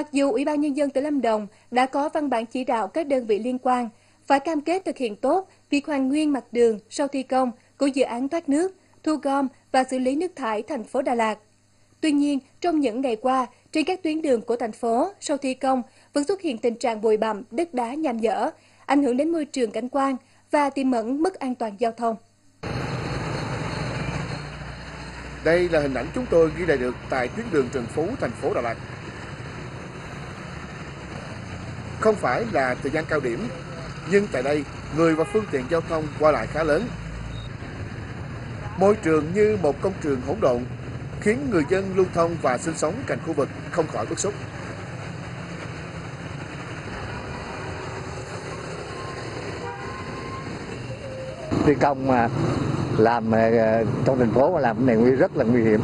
Mặc dù Ủy ban Nhân dân tỉnh Lâm Đồng đã có văn bản chỉ đạo các đơn vị liên quan phải cam kết thực hiện tốt việc hoàn nguyên mặt đường sau thi công của dự án thoát nước, thu gom và xử lý nước thải thành phố Đà Lạt. Tuy nhiên, trong những ngày qua, trên các tuyến đường của thành phố sau thi công vẫn xuất hiện tình trạng bụi bặm, đất đá nham dở, ảnh hưởng đến môi trường cảnh quan và tiềm ẩn mất an toàn giao thông. Đây là hình ảnh chúng tôi ghi lại được tại tuyến đường Trần Phú, thành phố Đà Lạt. Không phải là thời gian cao điểm, nhưng tại đây người và phương tiện giao thông qua lại khá lớn. Môi trường như một công trường hỗn độn, khiến người dân lưu thông và sinh sống cạnh khu vực không khỏi bức xúc. thi công mà làm ờ, trong thành phố mà làm cái này rất là nguy hiểm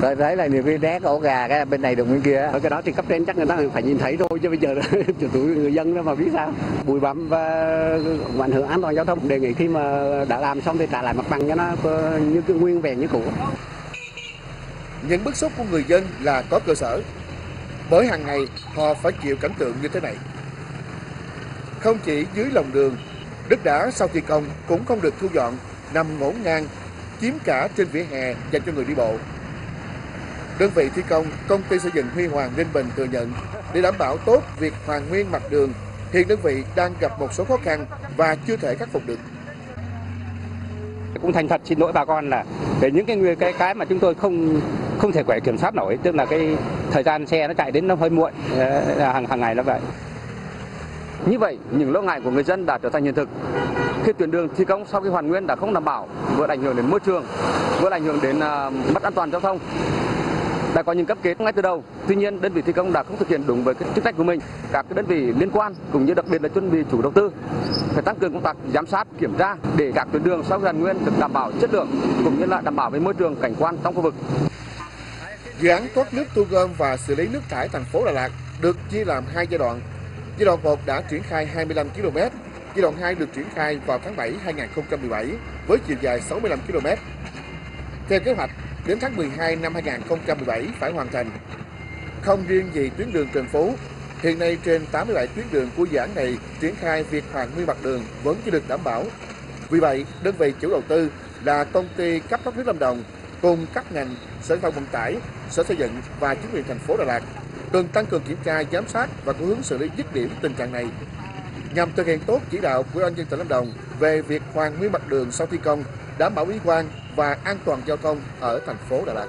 rồi đấy là nhiều khi né ổ gà cái bên này đụng bên kia ở cái đó thì cấp trên chắc người ta phải nhìn thấy thôi chứ bây giờ tụi người dân đó mà biết sao. Bụi bặm và ảnh hưởng an toàn giao thông. Đề nghị khi mà đã làm xong thì trả lại mặt bằng cho nó như cái nguyên vẹn như cũ. Những bức xúc của người dân là có cơ sở. Bởi hàng ngày họ phải chịu cảnh tượng như thế này. Không chỉ dưới lòng đường đất đá sau thi công cũng không được thu dọn nằm ngổn ngang chiếm cả trên vỉa hè dành cho người đi bộ Đơn vị thi công, công ty xây dựng Huy Hoàng Ninh Bình thừa nhận để đảm bảo tốt việc hoàn nguyên mặt đường, hiện đơn vị đang gặp một số khó khăn và chưa thể khắc phục được. Cũng thành thật xin lỗi bà con là về những cái cái cái mà chúng tôi không không thể quẻ kiểm soát nổi, tức là cái thời gian xe nó chạy đến nó hơi muộn ờ, hàng hàng ngày nó vậy. Như vậy, những lo ngại của người dân đã trở thành hiện thực. Khi tuyến đường thi công sau khi hoàn nguyên đã không đảm bảo, vừa ảnh hưởng đến môi trường, vừa ảnh hưởng đến uh, mất an toàn giao thông đã có những cấp kết ngay từ đầu. Tuy nhiên, đơn vị thi công đã không thực hiện đúng với cái chức trách của mình. Các cái đơn vị liên quan cũng như đặc biệt là chuẩn bị chủ đầu tư phải tăng cường công tác giám sát, kiểm tra để các tuyến đường sau hoàn nguyên được đảm bảo chất lượng cũng như là đảm bảo về môi trường cảnh quan trong khu vực. Dự án thoát nước thu gom và xử lý nước thải thành phố Đà Lạt được chia làm hai giai đoạn. Giai đoạn 1 đã triển khai 25 km, giai đoạn 2 được triển khai vào tháng 7 2017 với chiều dài 65 km. Theo kế hoạch, đến tháng 12 năm 2017 phải hoàn thành. Không riêng gì tuyến đường Trần Phú, hiện nay trên 87 tuyến đường của dự án này triển khai việc hoàn nguyên mặt đường vẫn chưa được đảm bảo. Vì vậy, đơn vị chủ đầu tư là công ty cấp thoát nước Lâm Đồng cùng các ngành Sở Giao thông Vận tải, Sở Xây dựng và chính quyền thành phố Đà Lạt cần tăng cường kiểm tra, giám sát và có hướng xử lý dứt điểm tình trạng này nhằm thực hiện tốt chỉ đạo của anh dân tỉnh Lâm Đồng về việc hoàn nguyên mặt đường sau thi công, đảm bảo mỹ quan và an toàn giao thông ở thành phố Đà Lạt.